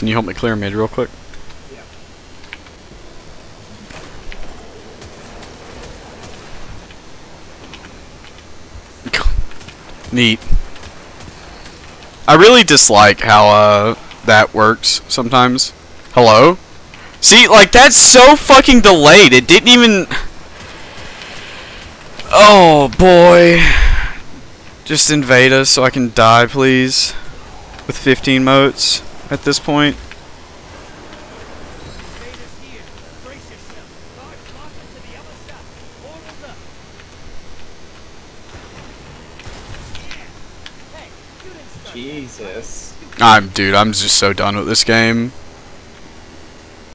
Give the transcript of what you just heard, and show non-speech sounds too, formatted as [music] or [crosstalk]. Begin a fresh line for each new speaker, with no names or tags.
Can you help me clear mid real quick?
Yeah. [laughs]
Neat. I really dislike how uh that works sometimes. Hello? See, like that's so fucking delayed. It didn't even [sighs] Oh boy. Just invade us so I can die, please. With 15 motes at this point.
Jesus.
I'm dude, I'm just so done with this game.